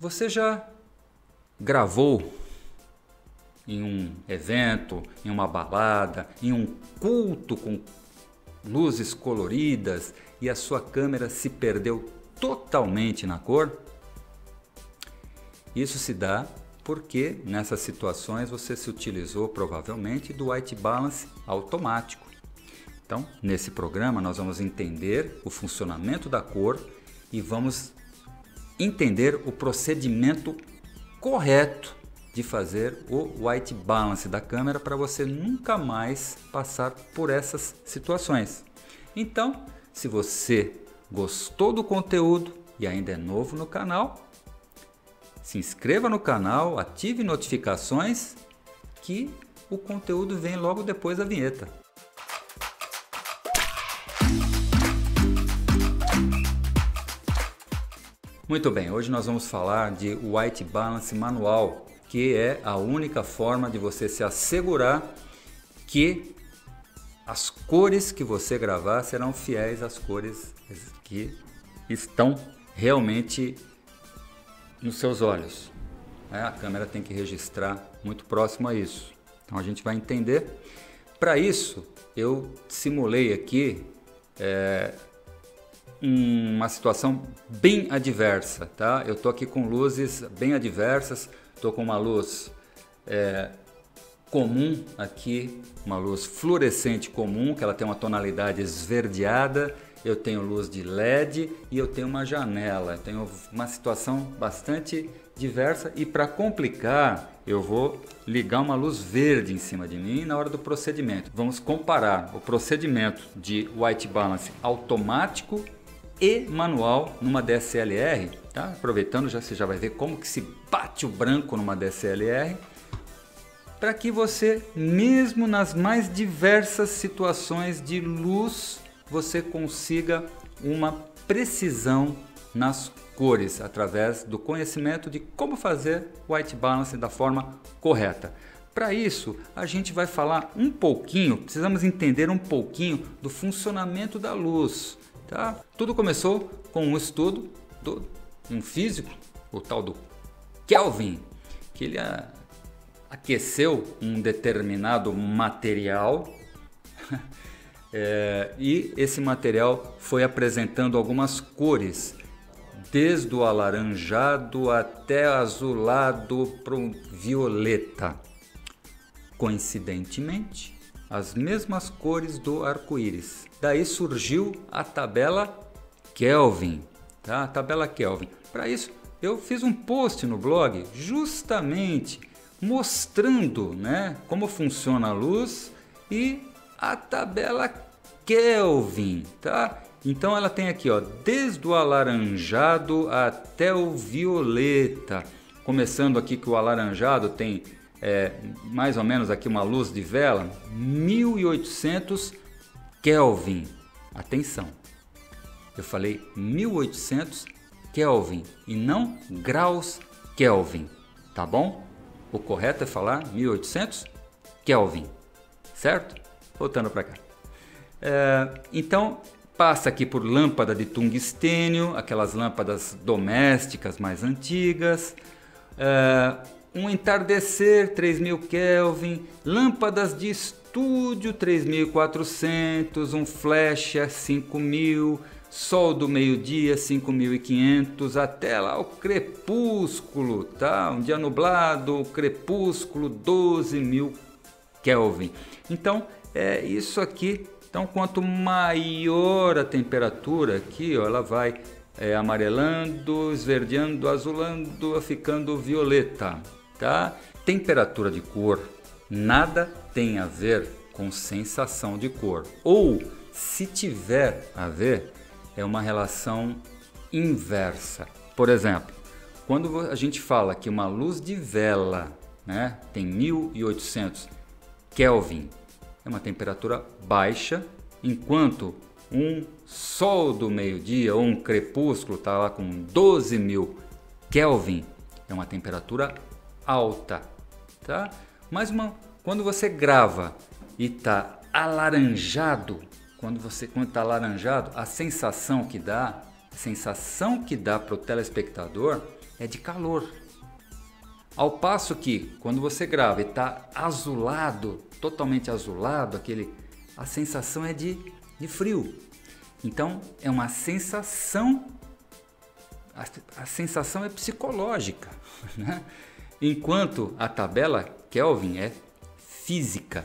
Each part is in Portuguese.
Você já gravou em um evento, em uma balada, em um culto com luzes coloridas e a sua câmera se perdeu totalmente na cor? Isso se dá porque nessas situações você se utilizou provavelmente do white balance automático. Então, nesse programa nós vamos entender o funcionamento da cor e vamos entender o procedimento correto de fazer o white balance da câmera para você nunca mais passar por essas situações. Então, se você gostou do conteúdo e ainda é novo no canal, se inscreva no canal, ative notificações que o conteúdo vem logo depois da vinheta. Muito bem, hoje nós vamos falar de White Balance Manual, que é a única forma de você se assegurar que as cores que você gravar serão fiéis às cores que estão realmente nos seus olhos. É, a câmera tem que registrar muito próximo a isso. Então a gente vai entender. Para isso, eu simulei aqui é, uma situação bem adversa, tá? Eu tô aqui com luzes bem adversas, tô com uma luz é, comum aqui, uma luz fluorescente comum, que ela tem uma tonalidade esverdeada eu tenho luz de LED e eu tenho uma janela. Eu tenho uma situação bastante diversa e para complicar, eu vou ligar uma luz verde em cima de mim na hora do procedimento. Vamos comparar o procedimento de white balance automático e manual numa DSLR, tá? Aproveitando já você já vai ver como que se bate o branco numa DSLR para que você mesmo nas mais diversas situações de luz você consiga uma precisão nas cores através do conhecimento de como fazer white balance da forma correta. Para isso, a gente vai falar um pouquinho, precisamos entender um pouquinho do funcionamento da luz. Tá? Tudo começou com um estudo de um físico, o tal do Kelvin, que ele aqueceu um determinado material É, e esse material foi apresentando algumas cores, desde o alaranjado até azulado para o violeta. Coincidentemente, as mesmas cores do arco-íris. Daí surgiu a tabela Kelvin, tá? A tabela Kelvin. Para isso, eu fiz um post no blog justamente mostrando, né, como funciona a luz e a tabela Kelvin, tá? Então ela tem aqui, ó, desde o alaranjado até o violeta. Começando aqui que o alaranjado tem é, mais ou menos aqui uma luz de vela, 1800 Kelvin. Atenção, eu falei 1800 Kelvin e não graus Kelvin, tá bom? O correto é falar 1800 Kelvin, certo? Voltando para cá. É, então, passa aqui por lâmpada de tungstênio, aquelas lâmpadas domésticas mais antigas. É, um entardecer 3000 Kelvin, lâmpadas de estúdio 3400, um flash 5000, sol do meio-dia 5500, até lá o crepúsculo, tá? Um dia nublado, crepúsculo 12000 Kelvin. Então, é isso aqui. Então, quanto maior a temperatura aqui, ó, ela vai é, amarelando, esverdeando, azulando, ficando violeta, tá? Temperatura de cor nada tem a ver com sensação de cor. Ou, se tiver a ver, é uma relação inversa. Por exemplo, quando a gente fala que uma luz de vela né, tem 1800 Kelvin é uma temperatura baixa, enquanto um sol do meio-dia ou um crepúsculo está lá com 12 mil Kelvin, é uma temperatura alta, tá? Mas uma, quando você grava e está alaranjado, quando você quando está alaranjado, a sensação que dá, a sensação que dá para o telespectador é de calor. Ao passo que quando você grava e está azulado, totalmente azulado, aquele, a sensação é de, de frio. Então é uma sensação, a, a sensação é psicológica, né? Enquanto a tabela Kelvin é física.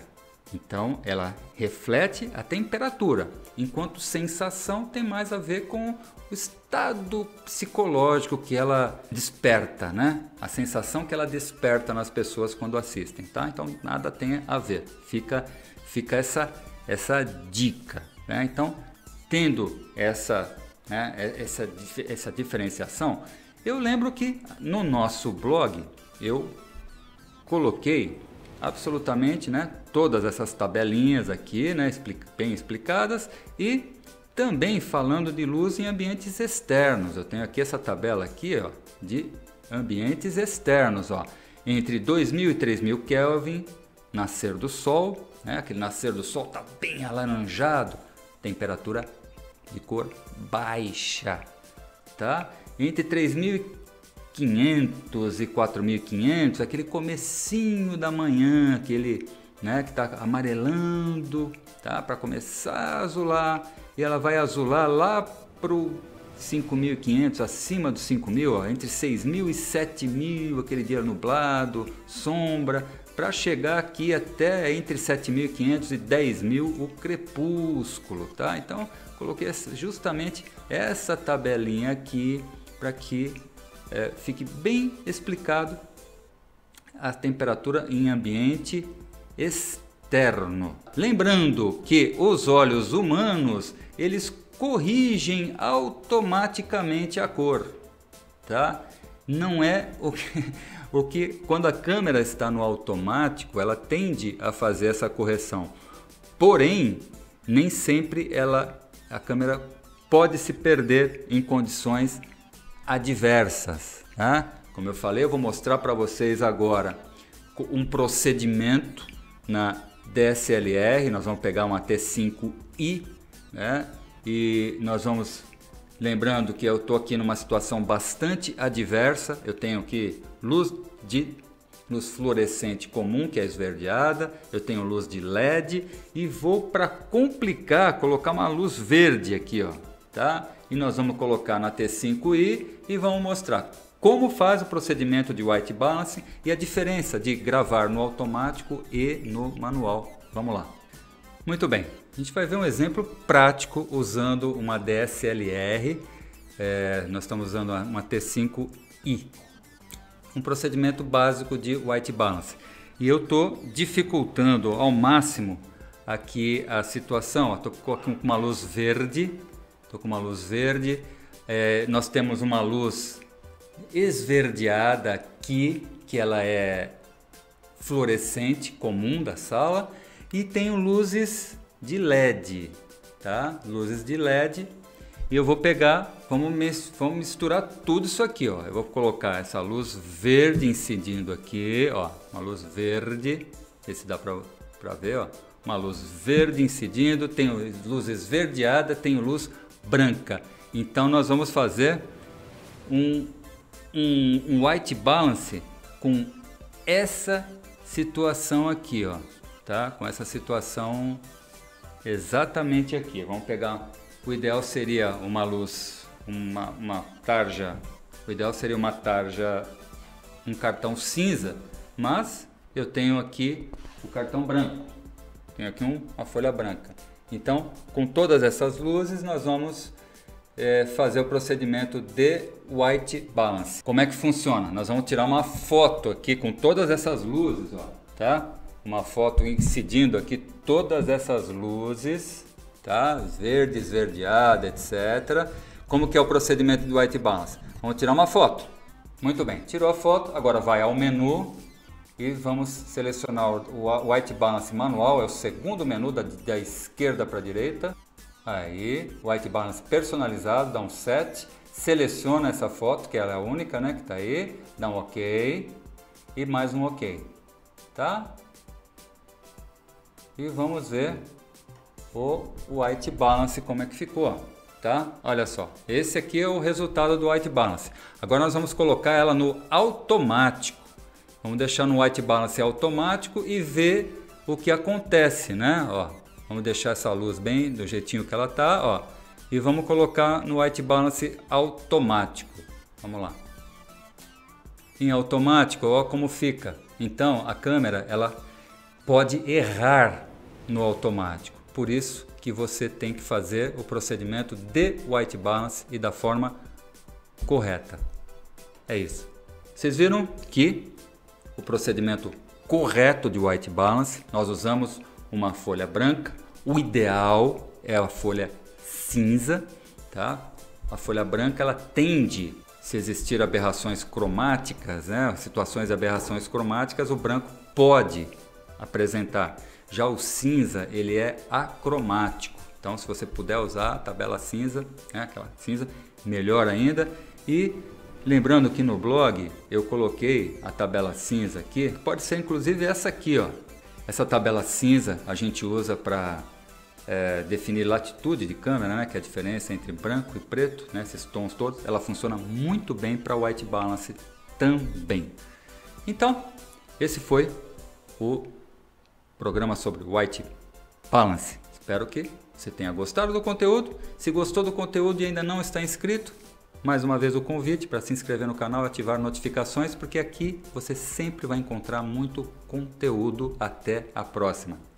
Então ela reflete a temperatura, enquanto sensação tem mais a ver com o estado psicológico que ela desperta, né? A sensação que ela desperta nas pessoas quando assistem, tá? Então nada tem a ver. Fica fica essa essa dica, né? Então tendo essa né, essa essa diferenciação, eu lembro que no nosso blog eu coloquei absolutamente né, todas essas tabelinhas aqui, né, bem explicadas e também falando de luz em ambientes externos. Eu tenho aqui essa tabela aqui, ó, de ambientes externos, ó, entre 2000 e 3000 Kelvin, nascer do sol, né, aquele nascer do sol está bem alaranjado, temperatura de cor baixa, tá? Entre 3000 500 e 4500, aquele comecinho da manhã, aquele né, que está amarelando, tá? Para começar a azular e ela vai azular lá pro 5.500, acima dos 5.000, entre 6.000 e 7.000, aquele dia nublado, sombra, para chegar aqui até entre 7.500 e 10.000 o crepúsculo, tá? Então coloquei justamente essa tabelinha aqui para que é, fique bem explicado a temperatura em ambiente externo. Lembrando que os olhos humanos eles corrigem automaticamente a cor, tá? Não é o que, o que quando a câmera está no automático ela tende a fazer essa correção. Porém, nem sempre ela a câmera pode se perder em condições adversas. Né? Como eu falei, eu vou mostrar para vocês agora um procedimento na DSLR. Nós vamos pegar uma T5i né? e nós vamos lembrando que eu estou aqui numa situação bastante adversa. Eu tenho aqui luz de luz fluorescente comum, que é esverdeada, eu tenho luz de LED e vou para complicar colocar uma luz verde aqui, ó, tá? E nós vamos colocar na T5i e vamos mostrar como faz o procedimento de white balance e a diferença de gravar no automático e no manual. Vamos lá. Muito bem, a gente vai ver um exemplo prático usando uma DSLR. É, nós estamos usando uma T5i, um procedimento básico de white balance. E eu estou dificultando ao máximo aqui a situação. Estou com uma luz verde Estou com uma luz verde. É, nós temos uma luz esverdeada aqui, que ela é fluorescente comum da sala. E tenho luzes de LED, tá? Luzes de LED. E eu vou pegar, vamos, vamos misturar tudo isso aqui, ó. Eu vou colocar essa luz verde incidindo aqui, ó. Uma luz verde, ver se dá para ver, ó. Uma luz verde incidindo, tenho luz esverdeada, tenho luz branca. Então nós vamos fazer um, um, um white balance com essa situação aqui, ó, tá? Com essa situação exatamente aqui. Vamos pegar, o ideal seria uma luz, uma, uma tarja, o ideal seria uma tarja, um cartão cinza, mas eu tenho aqui o cartão branco, tenho aqui um, uma folha branca. Então, com todas essas luzes, nós vamos é, fazer o procedimento de white balance. Como é que funciona? Nós vamos tirar uma foto aqui com todas essas luzes, ó, tá? Uma foto incidindo aqui todas essas luzes, tá? Verde, esverdeada, etc. Como que é o procedimento de white balance? Vamos tirar uma foto. Muito bem, tirou a foto, agora vai ao menu e vamos selecionar o White Balance manual, é o segundo menu da, da esquerda para a direita. Aí, White Balance personalizado, dá um set, seleciona essa foto, que ela é a única, né, que está aí, dá um OK e mais um OK, tá? E vamos ver o White Balance como é que ficou, tá? Olha só, esse aqui é o resultado do white balance. Agora nós vamos colocar ela no automático. Vamos deixar no white balance automático e ver o que acontece, né? Ó, vamos deixar essa luz bem do jeitinho que ela tá, ó. E vamos colocar no white balance automático. Vamos lá. Em automático, ó como fica. Então a câmera ela pode errar no automático. Por isso que você tem que fazer o procedimento de white balance e da forma correta. É isso. Vocês viram que o procedimento correto de white balance, nós usamos uma folha branca. O ideal é a folha cinza, tá? A folha branca ela tende, se existir aberrações cromáticas, né? situações de aberrações cromáticas, o branco pode apresentar. Já o cinza ele é acromático. Então, se você puder usar a tabela cinza, né? aquela cinza, melhor ainda. E Lembrando que no blog eu coloquei a tabela cinza aqui, pode ser inclusive essa aqui, ó. Essa tabela cinza a gente usa para é, definir latitude de câmera, né, que é a diferença entre branco e preto, né, esses tons todos. Ela funciona muito bem para white balance também. Então, esse foi o programa sobre white balance. Espero que você tenha gostado do conteúdo. Se gostou do conteúdo e ainda não está inscrito, mais uma vez o convite para se inscrever no canal ativar notificações, porque aqui você sempre vai encontrar muito conteúdo. Até a próxima!